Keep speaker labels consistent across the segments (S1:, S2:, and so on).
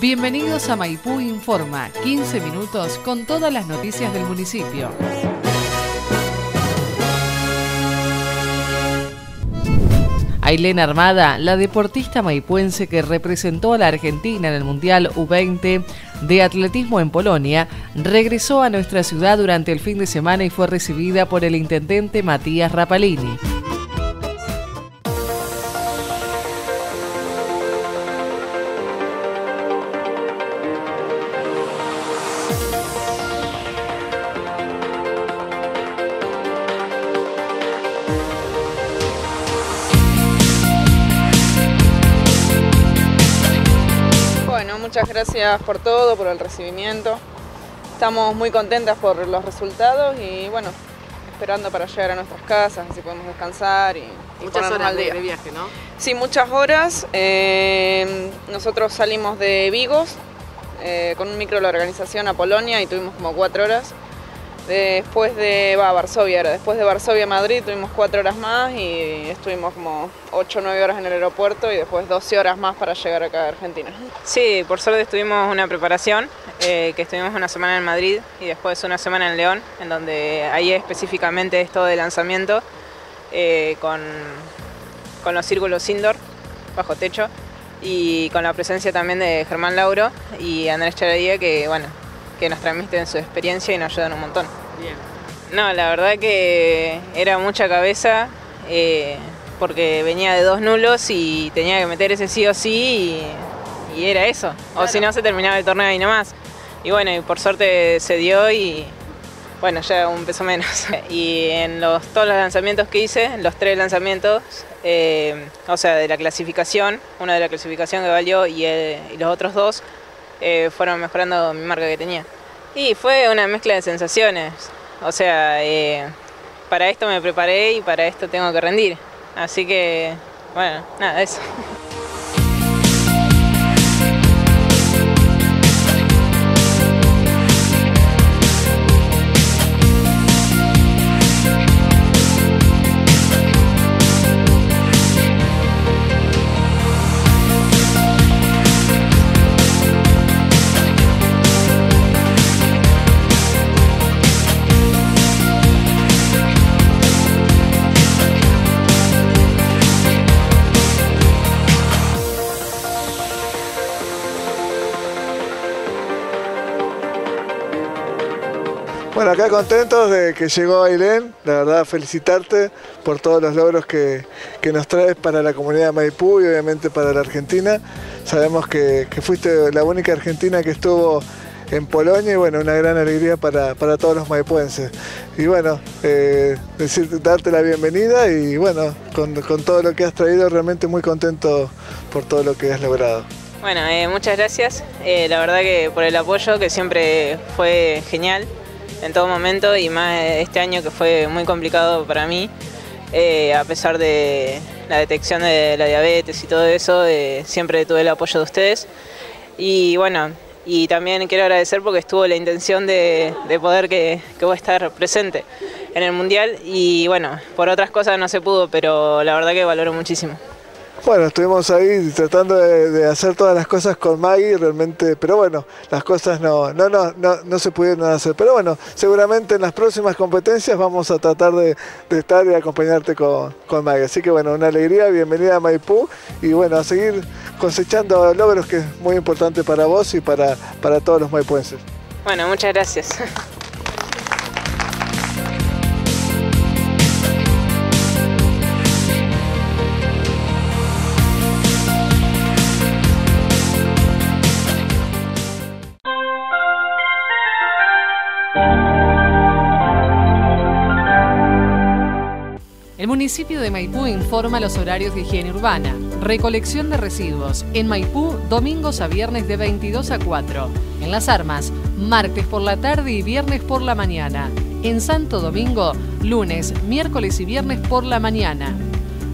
S1: Bienvenidos a Maipú Informa, 15 minutos con todas las noticias del municipio. Ailén Armada, la deportista maipuense que representó a la Argentina en el Mundial U20 de atletismo en Polonia, regresó a nuestra ciudad durante el fin de semana y fue recibida por el intendente Matías Rapalini.
S2: Muchas gracias por todo, por el recibimiento. Estamos muy contentas por los resultados y bueno, esperando para llegar a nuestras casas, así podemos descansar y,
S3: muchas horas de, viaje, ¿no?
S2: Sí, muchas horas. Eh, nosotros salimos de Vigos eh, con un micro de la organización a Polonia y tuvimos como cuatro horas. Después de va, Varsovia, después de Varsovia a Madrid tuvimos cuatro horas más y estuvimos como 8 o 9 horas en el aeropuerto y después 12 horas más para llegar acá a Argentina.
S4: Sí, por suerte estuvimos una preparación, eh, que estuvimos una semana en Madrid y después una semana en León, en donde ahí específicamente es todo de lanzamiento eh, con, con los círculos indoor, bajo techo, y con la presencia también de Germán Lauro y Andrés Charadía, que bueno, que nos transmiten su experiencia y nos ayudan un montón. Bien. No, la verdad que era mucha cabeza eh, porque venía de dos nulos y tenía que meter ese sí o sí y, era eso. O si no se terminaba el torneo ahí nomás. Y bueno, y por suerte se dio y bueno, ya un peso menos. Y en los, todos los lanzamientos que hice, los tres lanzamientos, eh, o sea, de la clasificación, una de la clasificación que valió y, y los otros dos, eh, fueron mejorando mi marca que tenía. Y fue una mezcla de sensaciones, o sea, eh, para esto me preparé y para esto tengo que rendir. Así que, bueno, nada, eso.
S5: Bueno, acá contentos de que llegó Ailén, la verdad felicitarte por todos los logros que, nos traes para la comunidad de Maipú y obviamente para la Argentina. Sabemos que, fuiste la única argentina que estuvo en Polonia y bueno, una gran alegría para, todos los maipuenses. Y bueno, eh, darte la bienvenida y bueno, con, todo lo que has traído, realmente muy contento por todo lo que has logrado.
S4: Bueno, eh, muchas gracias. Eh, la verdad que por el apoyo, que siempre fue genial en todo momento y más este año que fue muy complicado para mí, eh, a pesar de la detección de la diabetes y todo eso, eh, siempre tuve el apoyo de ustedes. Y bueno, y también quiero agradecer porque estuvo la intención de, poder que, que voy a estar presente en el Mundial y bueno, por otras cosas no se pudo, pero la verdad que valoro muchísimo.
S5: Bueno, estuvimos ahí tratando de, hacer todas las cosas con Maggie, realmente, pero bueno, las cosas no, no, no, no, se pudieron hacer. Pero bueno, seguramente en las próximas competencias vamos a tratar de, estar y acompañarte con, con, Maggie. Así que bueno, una alegría, bienvenida a Maipú y bueno, a seguir cosechando logros que es muy importante para vos y para, para todos los maipuenses.
S4: Bueno, muchas gracias.
S1: municipio de Maipú informa los horarios de higiene urbana. Recolección de residuos. En Maipú, domingos a viernes de 22 a 4. En Las Armas, martes por la tarde y viernes por la mañana. En Santo Domingo, lunes, miércoles y viernes por la mañana.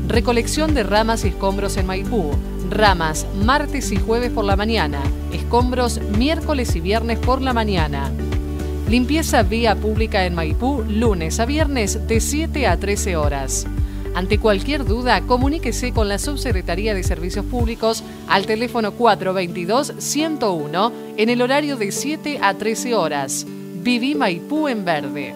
S1: Recolección de ramas y escombros en Maipú. Ramas, martes y jueves por la mañana. Escombros, miércoles y viernes por la mañana. Limpieza vía pública en Maipú, lunes a viernes de 7 a 13 horas. Ante cualquier duda, comuníquese con la Subsecretaría de Servicios Públicos al teléfono 422-101 en el horario de 7 a 13 horas. Viví Maipú en verde.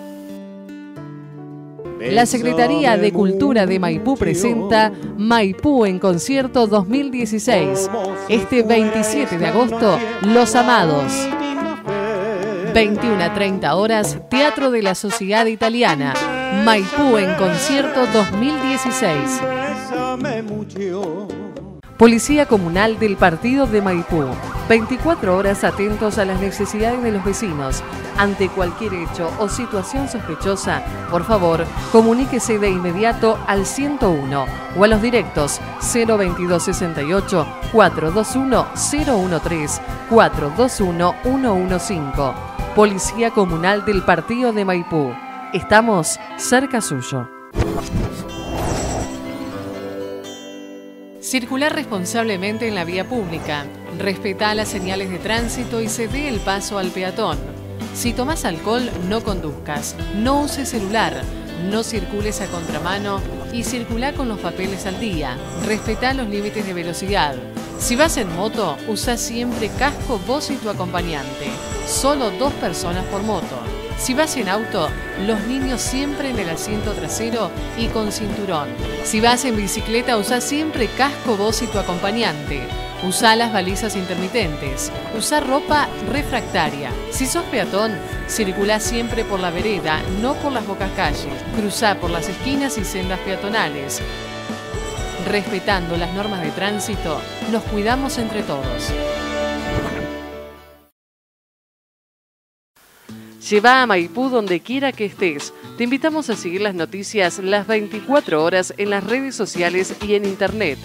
S1: La Secretaría de Cultura de Maipú presenta Maipú en Concierto 2016. Este 27 de agosto, Los Amados. 21 a 30 horas, Teatro de la Sociedad Italiana. Maipú en Concierto 2016. Policía Comunal del Partido de Maipú. 24 horas atentos a las necesidades de los vecinos. Ante cualquier hecho o situación sospechosa, por favor, comuníquese de inmediato al 101 o a los directos 02268 421 013 421 115. Policía Comunal del Partido de Maipú. Estamos cerca suyo. Circular responsablemente en la vía pública. Respeta las señales de tránsito y cede el paso al peatón. Si tomas alcohol, no conduzcas. No uses celular. No circules a contramano y circula con los papeles al día. Respeta los límites de velocidad. Si vas en moto, usa siempre casco vos y tu acompañante. Solo dos personas por moto. Si vas en auto, los niños siempre en el asiento trasero y con cinturón. Si vas en bicicleta, usa siempre casco vos y tu acompañante. Usa las balizas intermitentes. Usa ropa refractaria. Si sos peatón, circula siempre por la vereda, no por las bocas calles. Cruza por las esquinas y sendas peatonales. Respetando las normas de tránsito, nos cuidamos entre todos. Lleva a Maipú donde quiera que estés. Te invitamos a seguir las noticias las 24 horas en las redes sociales y en internet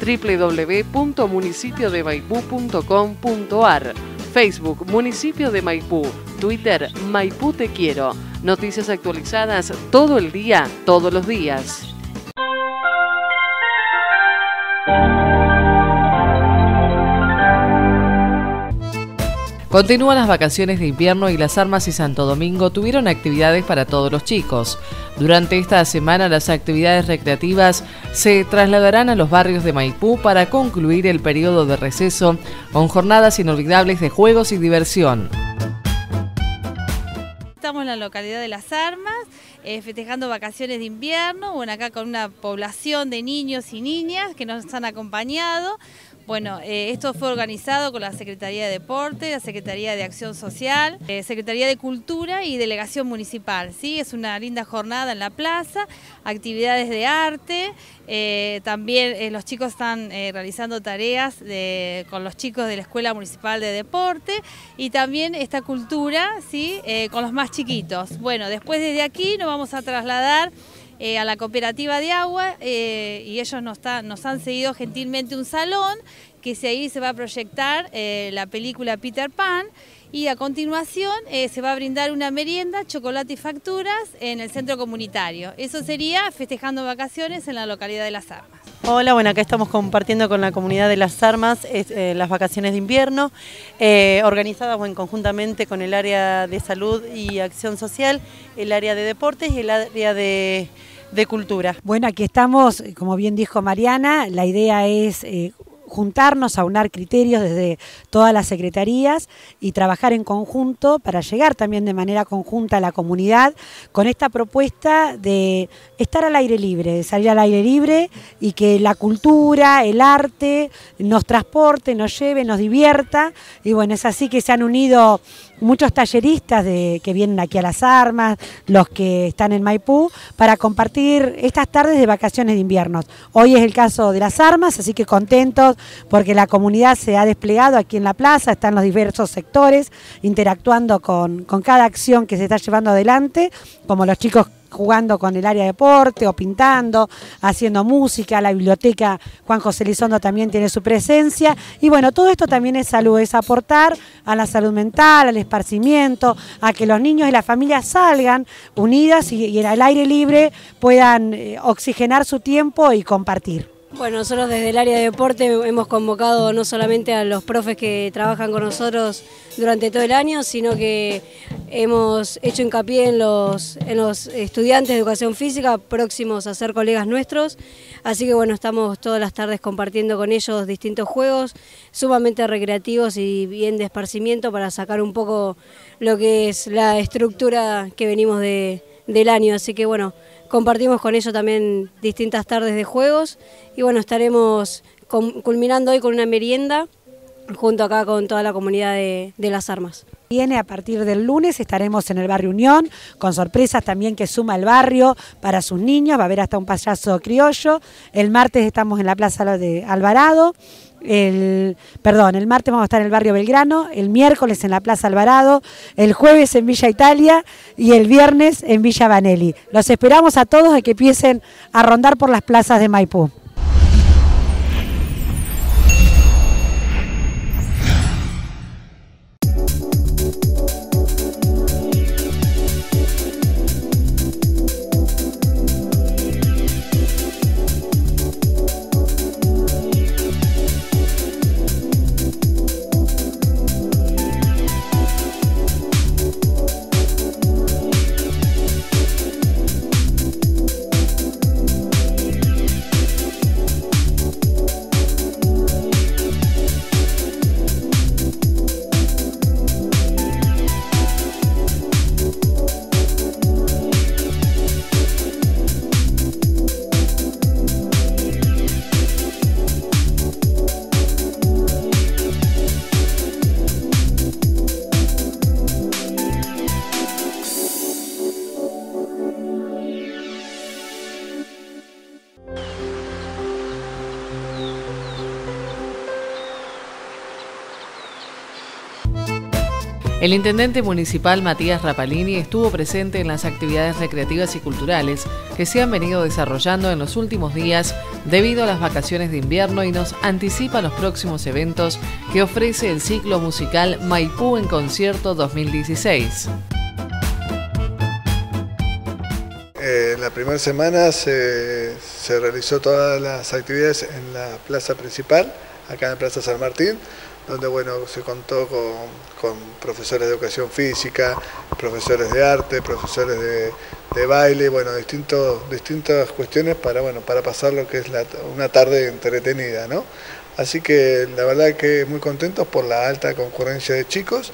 S1: www.municipiodemaipú.com.ar Facebook Municipio de Maipú, Twitter Maipú Te Quiero. Noticias actualizadas todo el día, todos los días. Continúan las vacaciones de invierno y Las Armas y Santo Domingo tuvieron actividades para todos los chicos. Durante esta semana las actividades recreativas se trasladarán a los barrios de Maipú para concluir el periodo de receso con jornadas inolvidables de juegos y diversión.
S6: Estamos en la localidad de Las Armas, eh, festejando vacaciones de invierno, bueno, acá con una población de niños y niñas que nos han acompañado. Bueno, eh, esto fue organizado con la Secretaría de Deporte, la Secretaría de Acción Social, eh, Secretaría de Cultura y Delegación Municipal. ¿sí? Es una linda jornada en la plaza, actividades de arte, eh, también los chicos están realizando tareas con los chicos de la Escuela Municipal de Deporte y también esta cultura ¿sí? con los más chiquitos. Bueno, después desde aquí nos vamos a trasladar eh, a la cooperativa de agua eh, y ellos nos, nos, han cedido gentilmente un salón que ahí se va a proyectar eh, la película Peter Pan y a continuación se va a brindar una merienda, chocolate y facturas en el centro comunitario. Eso sería festejando vacaciones en la localidad de Las Armas.
S7: Hola, bueno, acá estamos compartiendo con la comunidad de Las Armas las vacaciones de invierno, organizadas conjuntamente con el área de salud y acción social, el área de deportes y el área de de cultura.
S8: Bueno, aquí estamos, como bien dijo Mariana, la idea es eh, juntarnos, aunar criterios desde todas las secretarías y trabajar en conjunto para llegar también de manera conjunta a la comunidad con esta propuesta de estar al aire libre, de salir al aire libre y que la cultura, el arte nos transporte, nos lleve, nos divierta y bueno, es así que se han unido muchos talleristas de, que vienen aquí a las armas, los que están en Maipú, para compartir estas tardes de vacaciones de invierno. Hoy es el caso de las armas, así que contentos porque la comunidad se ha desplegado aquí en la plaza, están los diversos sectores interactuando con, con cada acción que se está llevando adelante, como los chicos jugando con el área de deporte o pintando, haciendo música, la biblioteca Juan José Lizondo también tiene su presencia y bueno, todo esto también es salud, es aportar a la salud mental, al esparcimiento, a que los niños y las familias salgan unidas y, en el aire libre puedan eh, oxigenar su tiempo y compartir.
S9: Bueno, nosotros desde el área de deporte hemos convocado no solamente a los profes que trabajan con nosotros durante todo el año, sino que hemos hecho hincapié en los, en los estudiantes de educación física próximos a ser colegas nuestros. Así que bueno, estamos todas las tardes compartiendo con ellos distintos juegos sumamente recreativos y bien de esparcimiento para sacar un poco lo que es la estructura que venimos de, del año. Así que bueno, compartimos con ellos también distintas tardes de juegos y bueno, estaremos culminando hoy con una merienda junto acá con toda la comunidad de, Las Armas.
S8: Viene a partir del lunes, estaremos en el barrio Unión, con sorpresas también que suma el barrio para sus niños, va a haber hasta un payaso criollo. El martes estamos en la Plaza de Alvarado, el, perdón, el martes vamos a estar en el barrio Belgrano, el miércoles en la Plaza Alvarado, el jueves en Villa Italia y el viernes en Villa Vanelli. Los esperamos a todos a que empiecen a rondar por las plazas de Maipú.
S1: El intendente municipal Matías Rapalini estuvo presente en las actividades recreativas y culturales que se han venido desarrollando en los últimos días debido a las vacaciones de invierno y nos anticipa los próximos eventos que ofrece el ciclo musical Maipú en Concierto 2016.
S5: Eh, la primera semana se, se realizó todas las actividades en la plaza principal, acá en Plaza San Martín, donde bueno, se contó con, profesores de educación física, profesores de arte, profesores de, baile, bueno, distintos, distintas cuestiones para, bueno, para pasar lo que es una tarde entretenida, ¿no? Así que la verdad que muy contentos por la alta concurrencia de chicos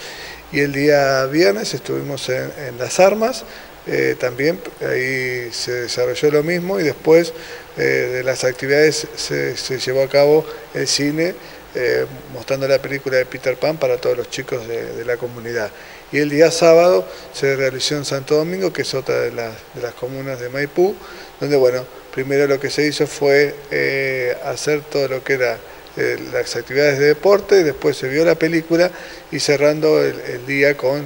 S5: y el día viernes estuvimos en, Las Armas, eh, también ahí se desarrolló lo mismo y después eh, de las actividades se, se llevó a cabo el cine eh, mostrando la película de Peter Pan para todos los chicos de, la comunidad. Y el día sábado se realizó en Santo Domingo, que es otra de las, comunas de Maipú, donde bueno, primero lo que se hizo fue eh, hacer todo lo que era eh, las actividades de deporte, después se vio la película y cerrando el, día con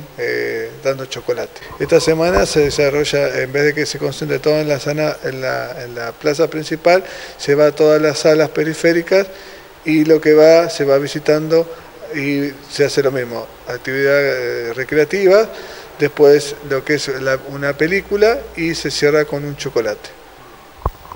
S5: dando chocolate. Esta semana se desarrolla, en vez de que se concentre todo en la, en la, en la plaza principal, se va a todas las salas periféricas y lo que va, se va visitando y se hace lo mismo, actividad eh, recreativa, después lo que es una película y se cierra con un chocolate.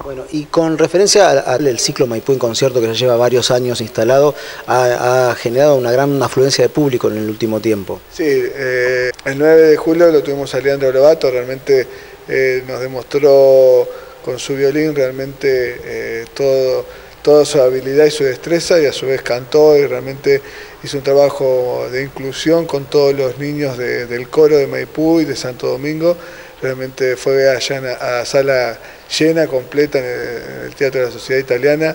S10: Bueno, y con referencia al, ciclo Maipú en concierto que ya lleva varios años instalado, ha, generado una gran afluencia de público en el último tiempo.
S5: Sí, eh, el 9 de julio lo tuvimos a Leandro Lobato, realmente eh, nos demostró con su violín realmente todo toda su habilidad y su destreza y a su vez cantó y realmente hizo un trabajo de inclusión con todos los niños del coro de Maipú y de Santo Domingo. Realmente fue allá a sala llena, completa en el, Teatro de la Sociedad Italiana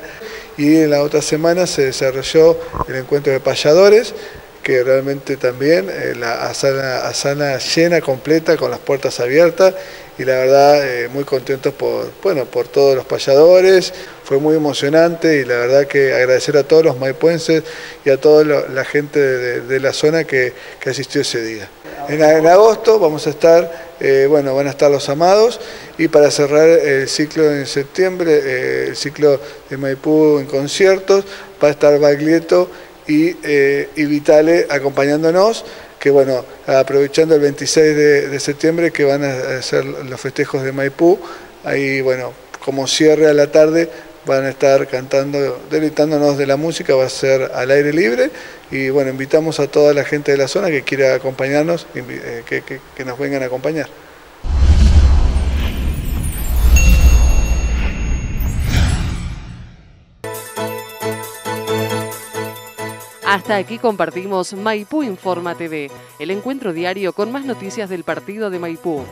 S5: y en la otra semana se desarrolló el encuentro de payadores que realmente también eh, la asana, llena, completa, con las puertas abiertas y la verdad eh, muy contentos por, bueno, por todos los payadores, fue muy emocionante y la verdad que agradecer a todos los maipuenses y a toda la gente de, la zona que, asistió ese día. En, agosto vamos a estar, eh, bueno, van a estar los amados y para cerrar el ciclo en septiembre, el ciclo de Maipú en conciertos, va a estar Baglietto y, eh, y Vitale acompañándonos, que bueno, aprovechando el 26 de, septiembre que van a ser los festejos de Maipú, ahí bueno, como cierre a la tarde van a estar cantando, deleitándonos de la música, va a ser al aire libre y bueno, invitamos a toda la gente de la zona que quiera acompañarnos, eh, que, que nos vengan a acompañar.
S1: Hasta aquí compartimos Maipú Informa TV, el encuentro diario con más noticias del partido de Maipú.